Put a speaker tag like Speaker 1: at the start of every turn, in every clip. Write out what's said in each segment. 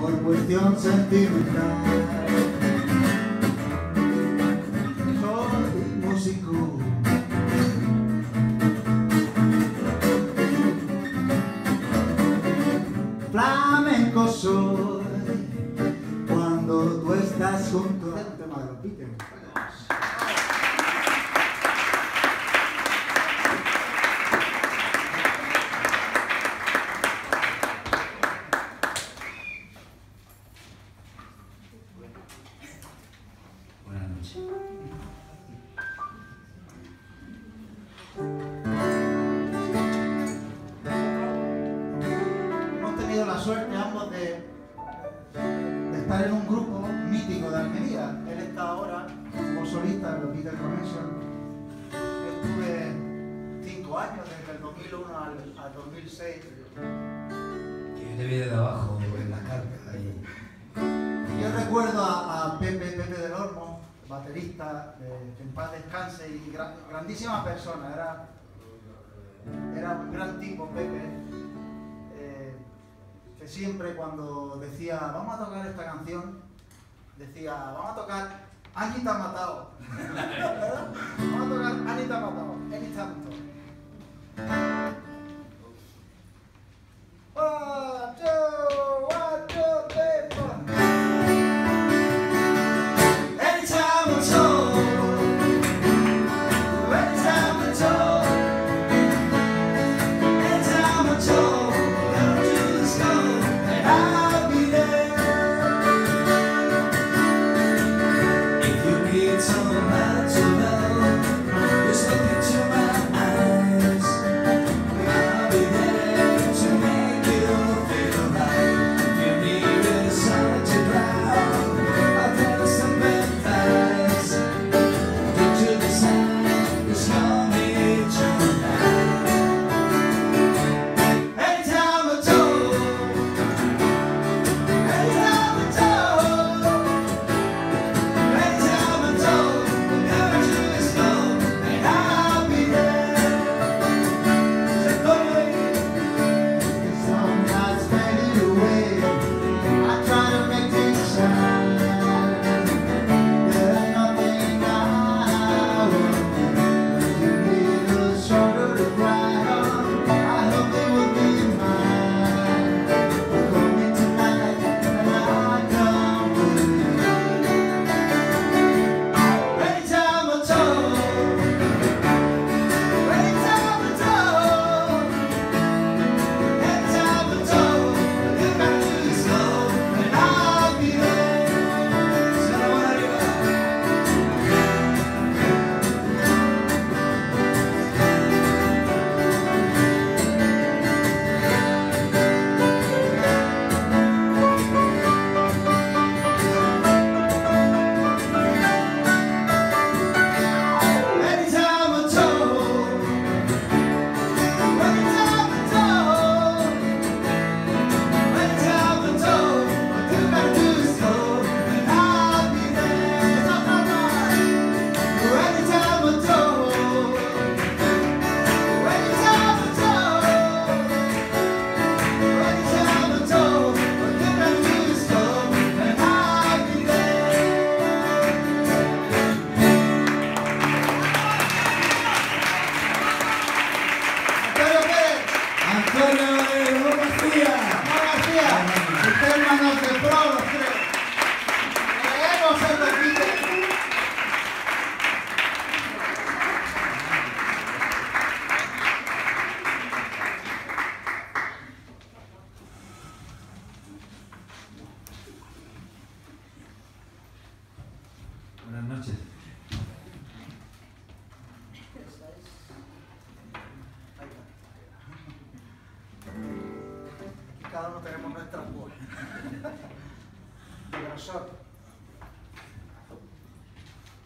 Speaker 1: por cuestión sentimental. Soy músico. Flamenco soy cuando tú estás junto a... Eh, en paz descanse, y gran, grandísima persona, era, era un gran tipo, Pepe, eh, que siempre cuando decía, vamos a tocar esta canción, decía, vamos a tocar Anita Matado, vamos a tocar Anita Matado, Anita este Matado.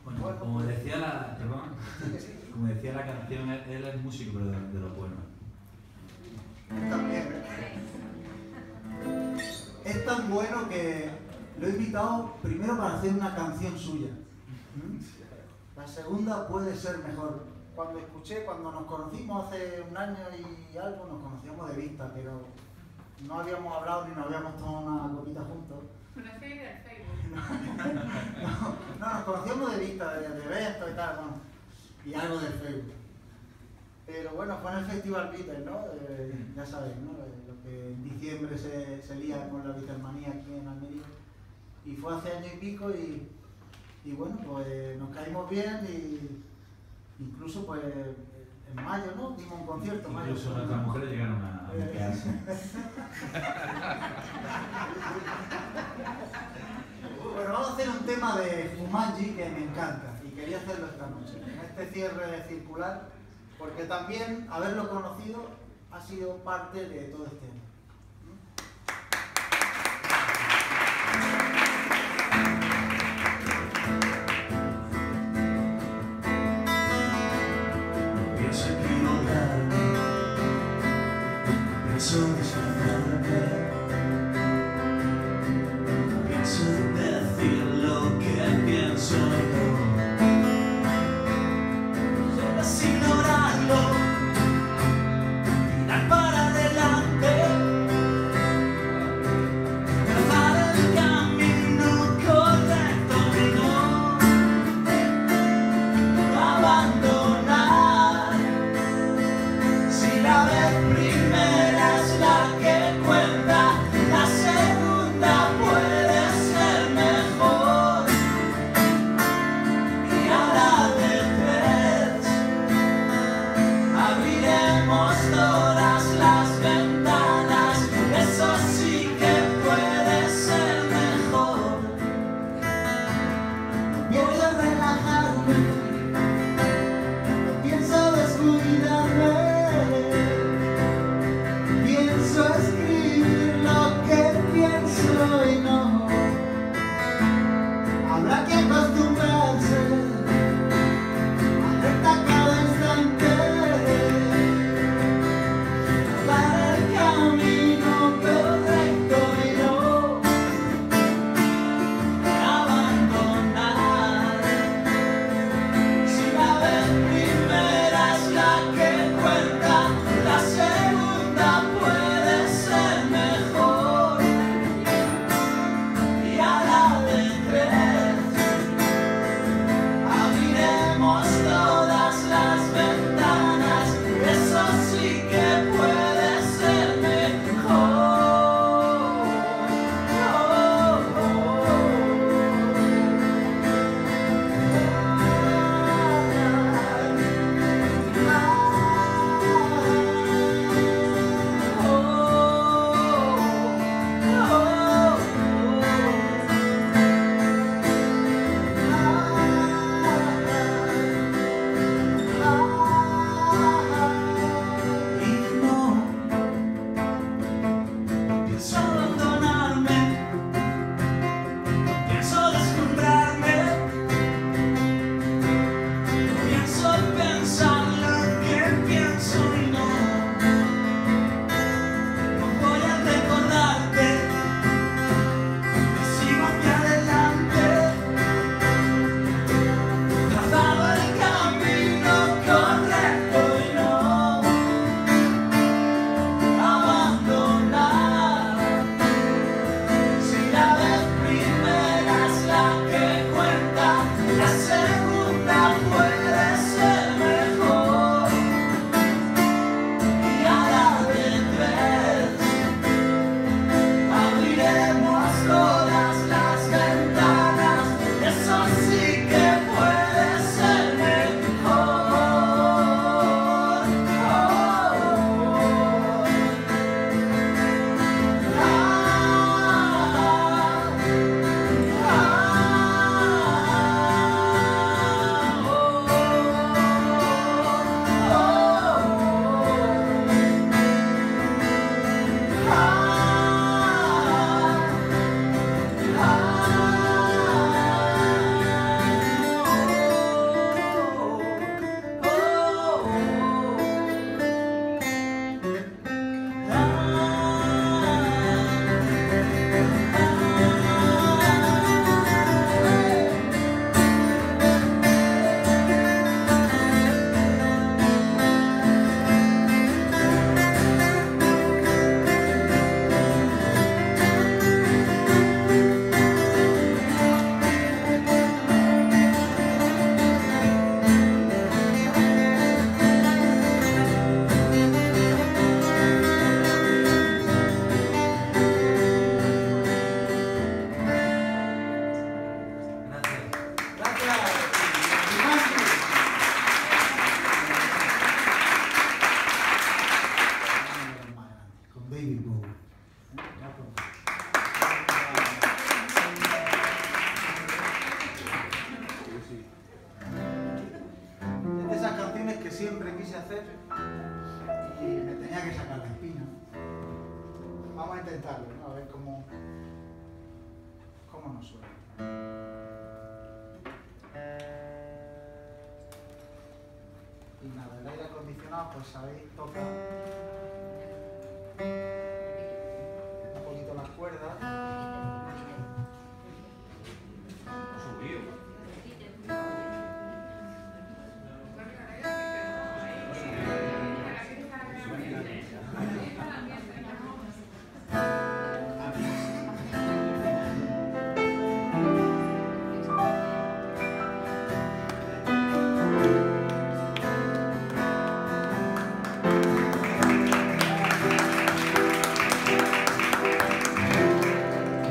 Speaker 2: Bueno, como decía la, como decía la canción, él es músico de, de lo bueno.
Speaker 1: Es tan bueno que lo he invitado primero para hacer una canción suya. La segunda puede ser mejor. Cuando escuché, cuando nos conocimos hace un año y algo, nos conocíamos de vista, pero no habíamos hablado ni nos habíamos tomado una copita juntos.
Speaker 3: Una fe
Speaker 1: No, no, nos conocíamos de vista, de, de eventos y tal, bueno, y algo del Facebook. Pero bueno, fue en el Festival Beatles, ¿no? Eh, ya sabéis, ¿no? Eh, Lo que en diciembre se, se lía con la Beatlemanía aquí en Almería. Y fue hace año y pico y, y bueno, pues nos caímos bien y incluso pues en mayo, ¿no? Dimos un concierto en mayo.
Speaker 2: Incluso nuestras mujeres llegaron a, a
Speaker 1: Bueno, vamos a hacer un tema de Fumanji que me encanta y quería hacerlo esta noche, en este cierre circular, porque también haberlo conocido ha sido parte de todo este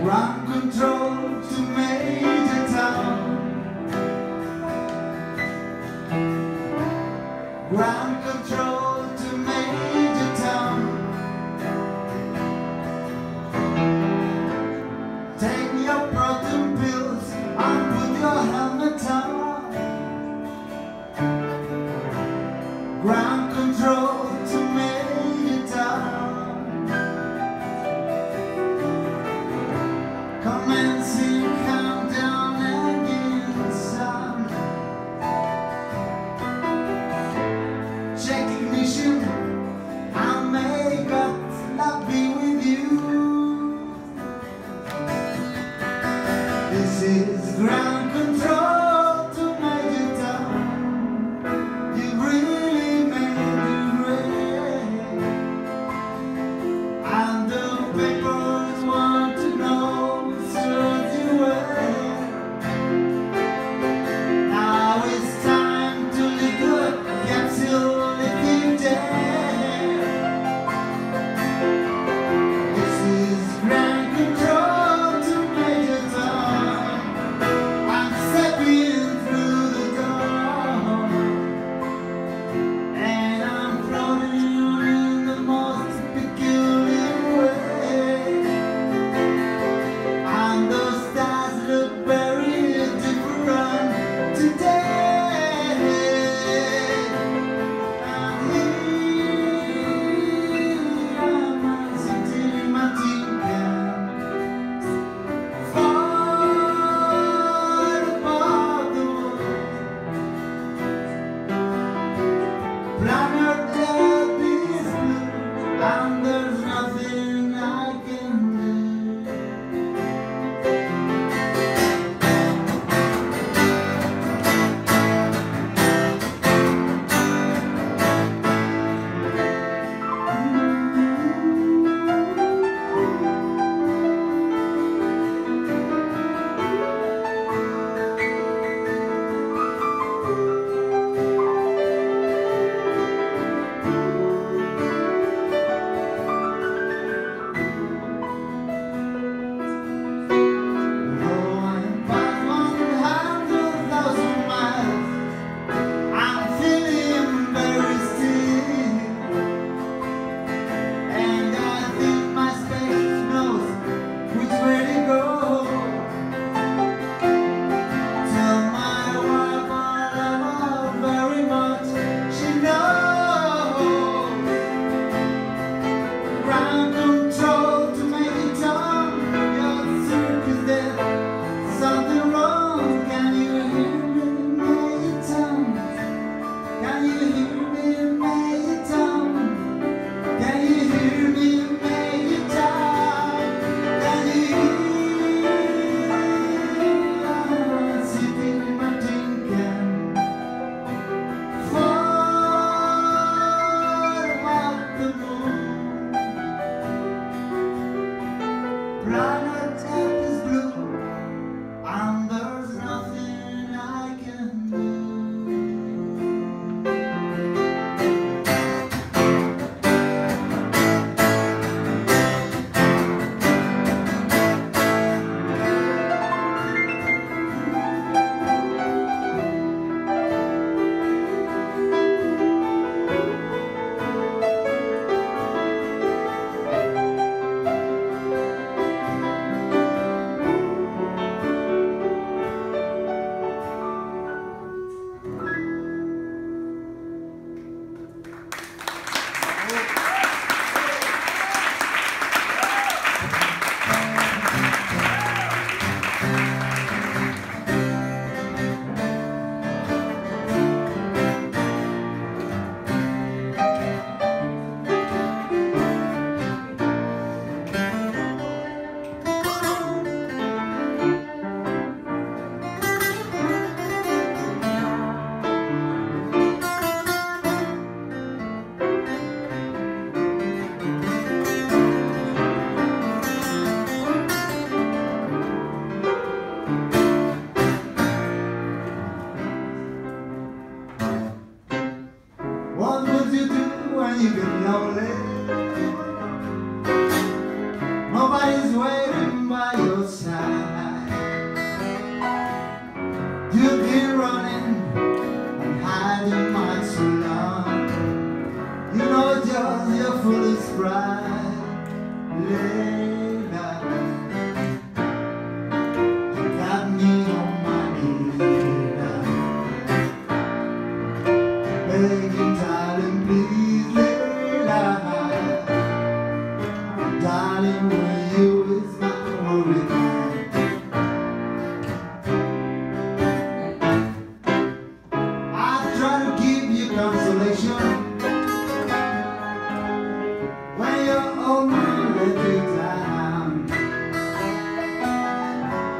Speaker 1: Ground control to Major Town. Ground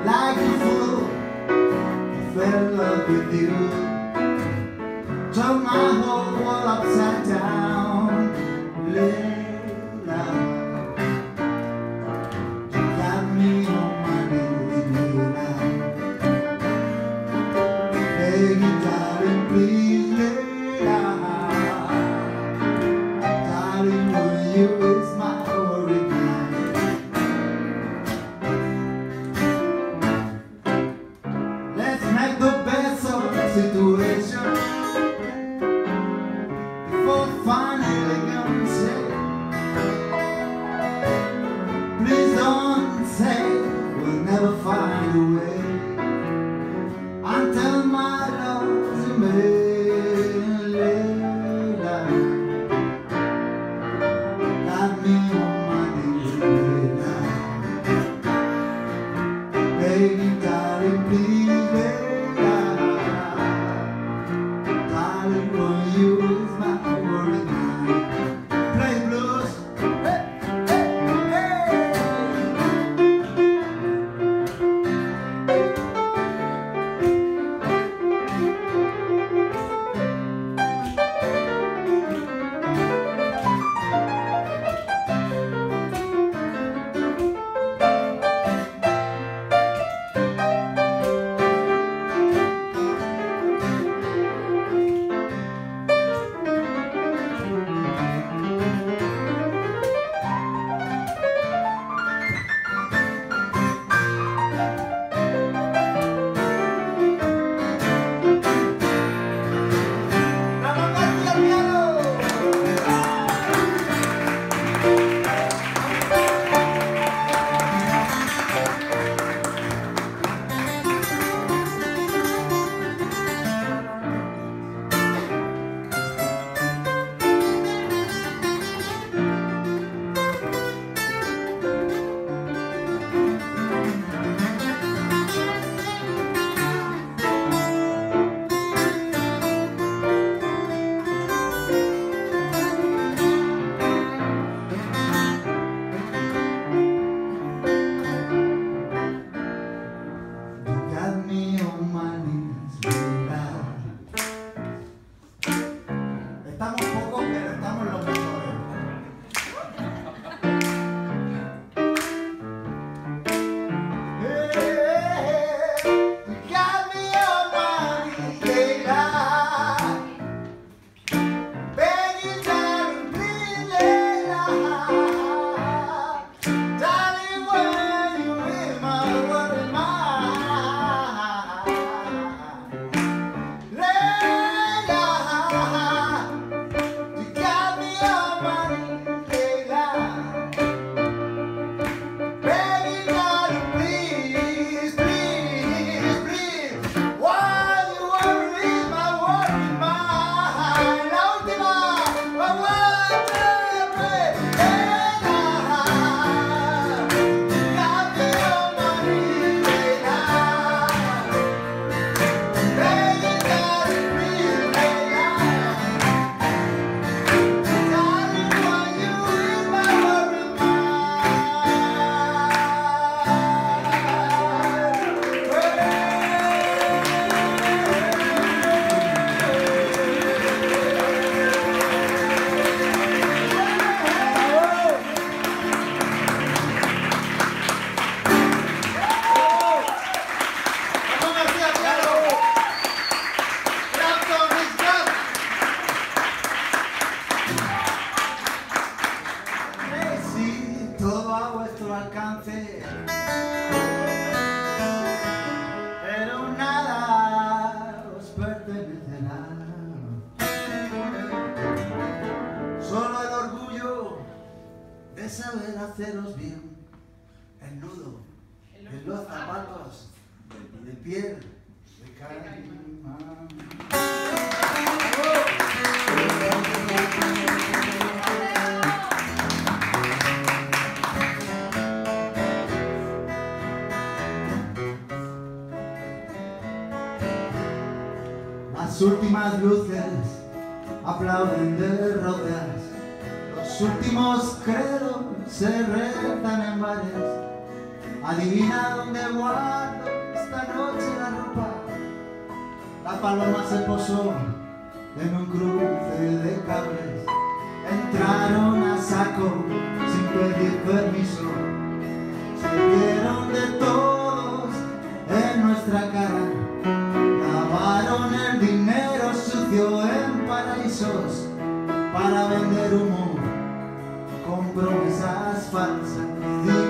Speaker 1: Like a fool, I fell in love with you. Turned my whole world upside down. pasos del pie de. Las últimas luces aplauden de derrotas, los últimos credos se rezan en bares. Adivina dónde guardo esta noche la ropa. La paloma se posó en un cruce de cables. Entraron a saco sin pedir permiso. Se vieron de todos en nuestra cara. Lavaron el dinero sucio en paraísos para vender humo con promesas falsas.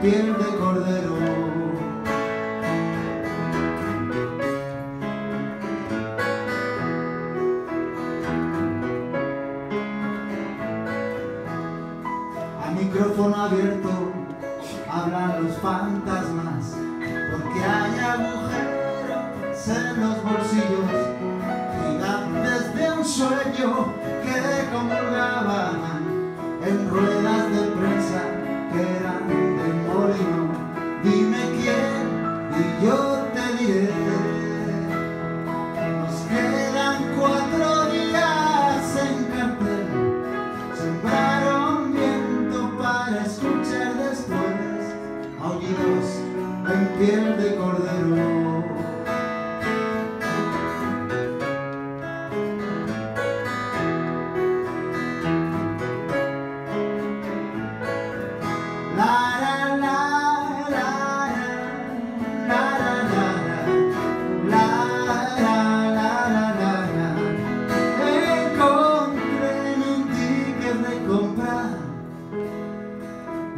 Speaker 1: piel de cordero. A micrófono abierto.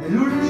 Speaker 1: El último.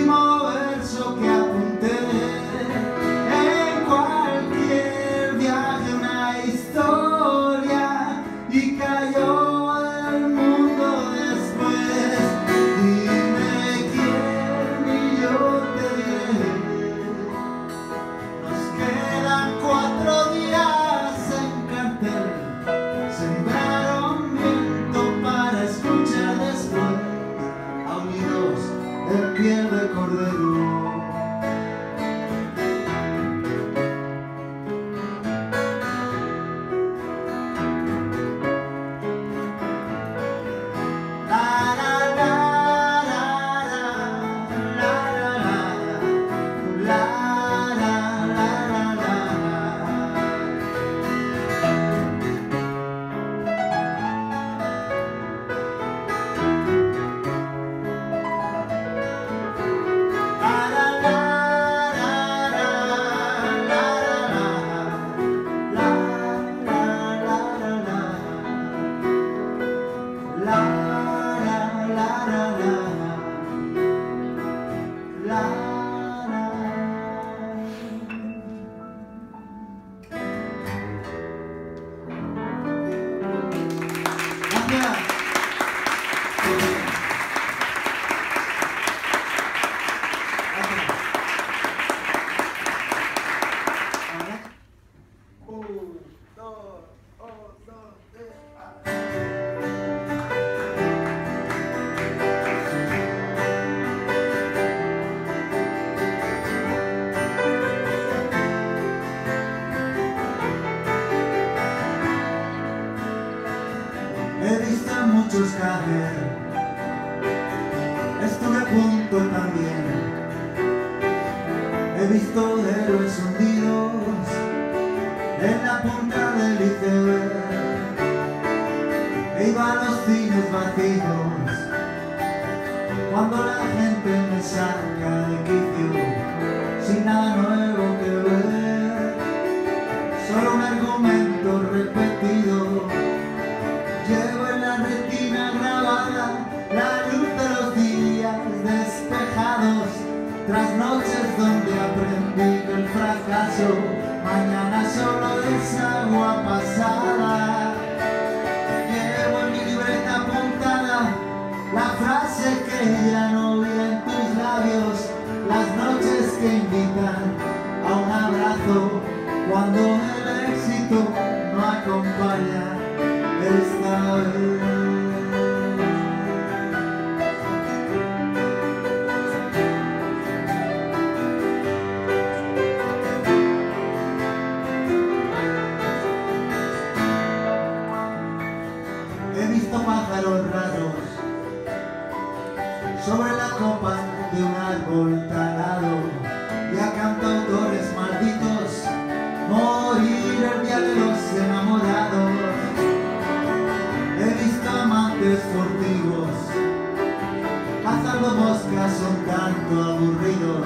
Speaker 1: son tanto aburridos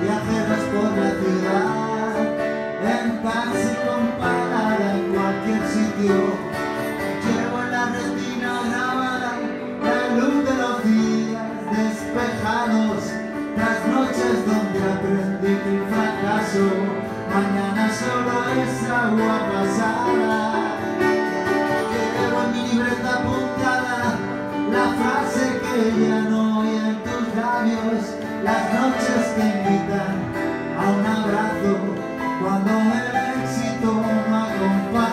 Speaker 1: Viajeros por la ciudad En taxi con parada en cualquier sitio. Llevo en la retina grabada La luz de los días despejados Las noches donde aprendí que el fracaso. Mañana solo es agua pasada. Llevo en mi libreta apuntada La frase que ya las noches me invitan a un abrazo cuando el éxito no acompaña.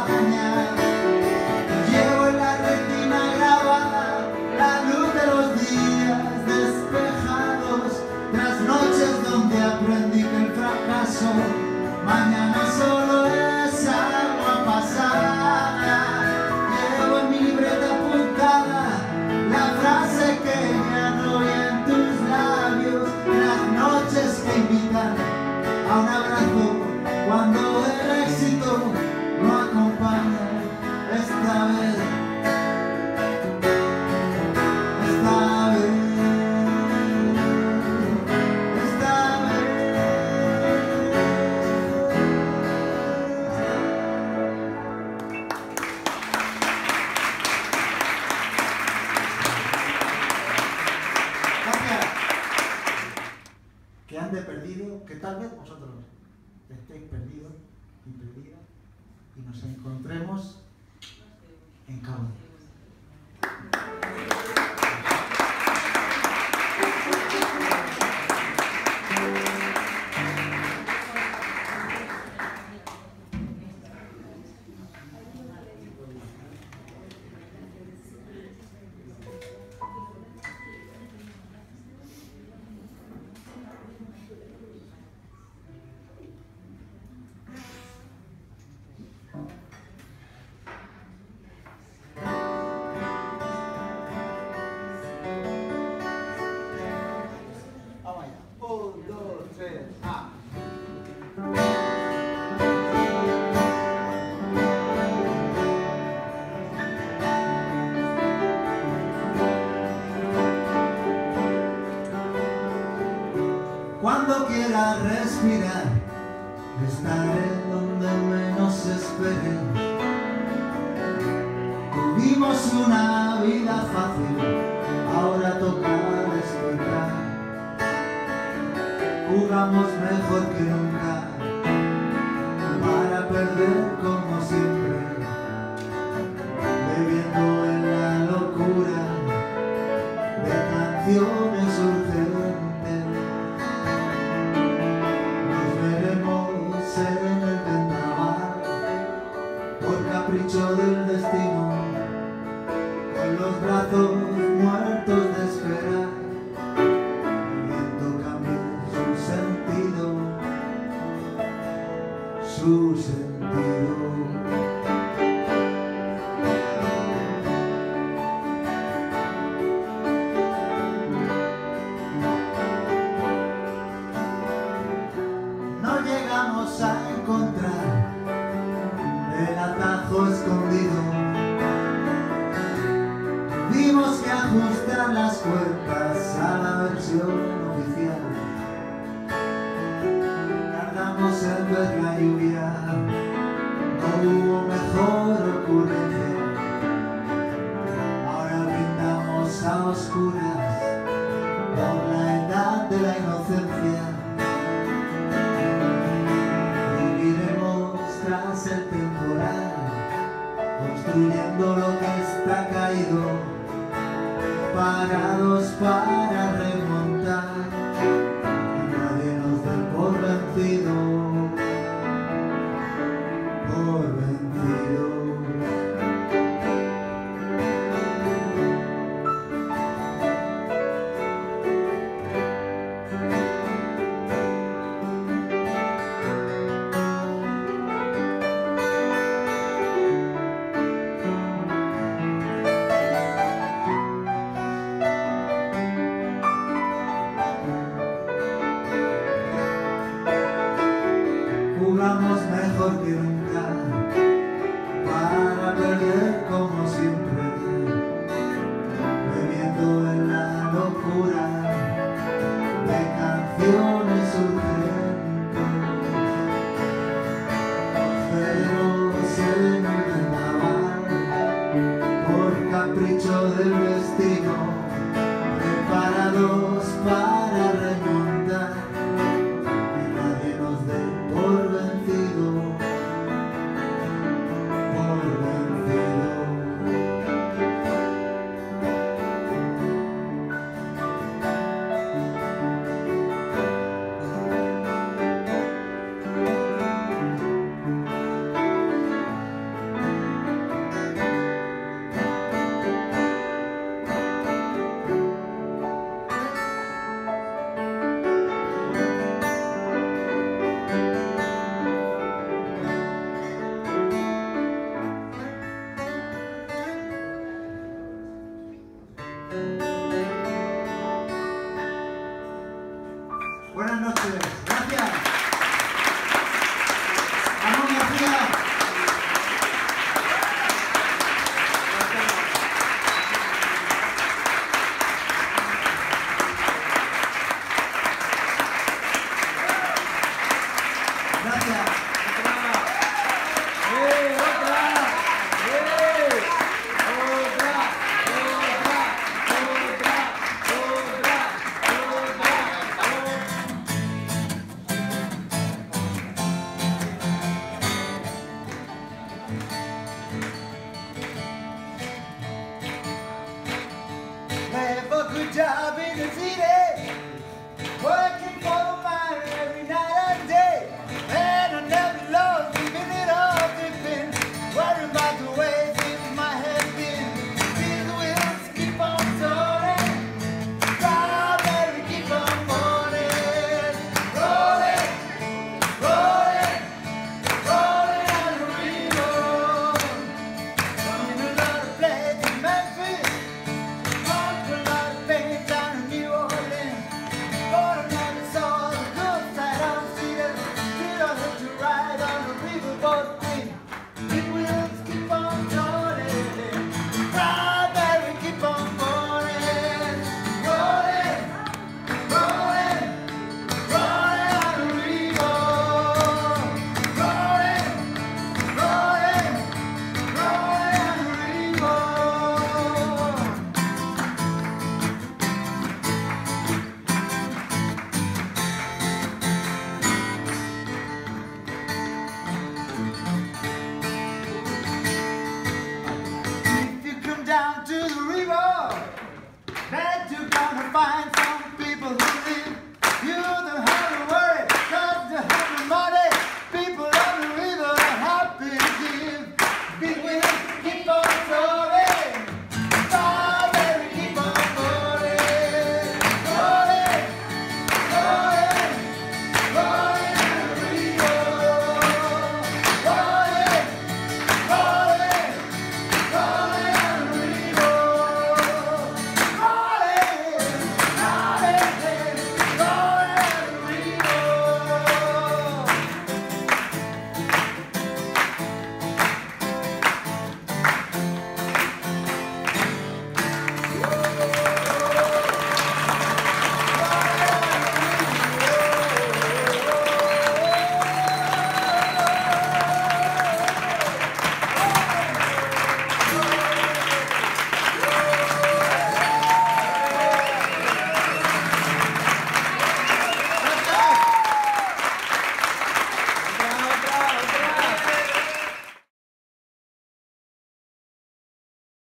Speaker 1: éxito no acompaña esta vez. pudiera respirar.